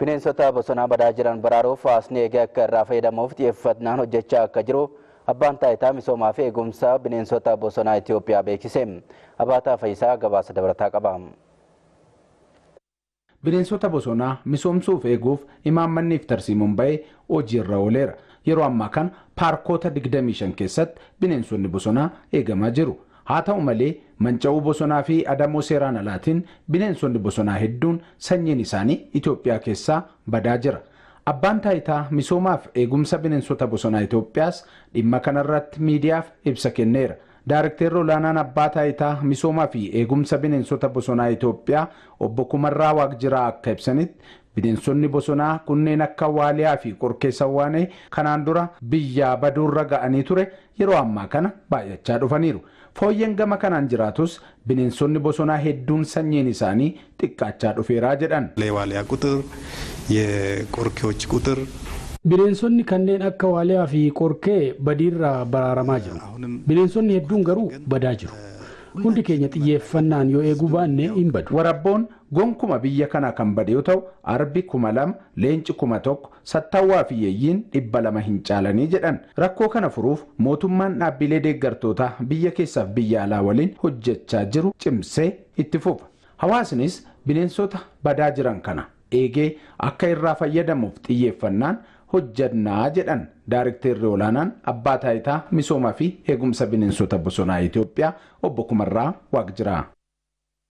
Bineensota bosonaa badaa jiran baraaruuf hawaasni eegee akka irraa fayyadamuuf xiyyeeffannaan hojjechaa akka jiru abbaan taayitaa misoomaa fi eegumsa bineensota bosonaa Itoophiyaa beeksise. Abaataa Fayyisaa gabaasa dabalataa qaba. Bineensota bosonaa misoomsuuf eeguuf imaammanniif tarsiimuun ba'ee hojiirra ooleera. Yeroo ammaa kana paarkoota 25 keessatti bineensonni bosonaa eegamaa jiru. Haa ta'u malee manca'uu bosonaa fi adamoo seeraan alaatiin bineensonni bosonaa hedduun sanyiin isaanii Itoophiyaa keessaa badaa jira. Abbaan taayitaa misoomaaf eegumsa bineensota bosonaa Itoophiyaas dhimma kanarratti miidiyaaf ibsa kenneera. Daarekteerri olaanaan abbaa taayitaa misoomaa fi eegumsa bineensota bosonaa Itoophiyaa obbo Kumarraa Waaqjiraa akka ibsanitti bineensonni bosonaa kunneen akka waaliyaa fi qorkeessa waanee kanaan dura biyyaa baduurra ga'anii ture yeroo ammaa kana baay'achaa dhufaniiru fooyyeen gama kanaan jiraatus bineensonni bosonaa hedduun sanyiin isaanii xiqqaachaa dhufeeraa jedhan. bineensonni kanneen akka waaliyaa fi qorkee badiirraa baraaramaa jiru bineensonni hedduun garuu badaa jiru. Hundi keenya xiyyeeffannaan yoo eeguu baanne hin badu. Warabboon gonkuma biyya kana kan bade yoo ta'u arbi kuma lama leenci kuma tokko sattawwaa fi yeeyyiin dhibba lama hin caalanii jedhan rakkoo kana furuuf mootummaan dhaabbilee deeggartootaa biyya keessaaf biyya alaa waliin hojjechaa jiru cimsee itti fufa. Hawaasnis bineensota badaa jiran kana eegee akka irraa fayyadamuuf xiyyeeffannaan hojjannaa jedhan daarekteerri olaanaan abbaa taayitaa misoomaa fi eegumsa bineensota bosonaa Itoophiyaa obbo Kumarraa Waaqjiraa.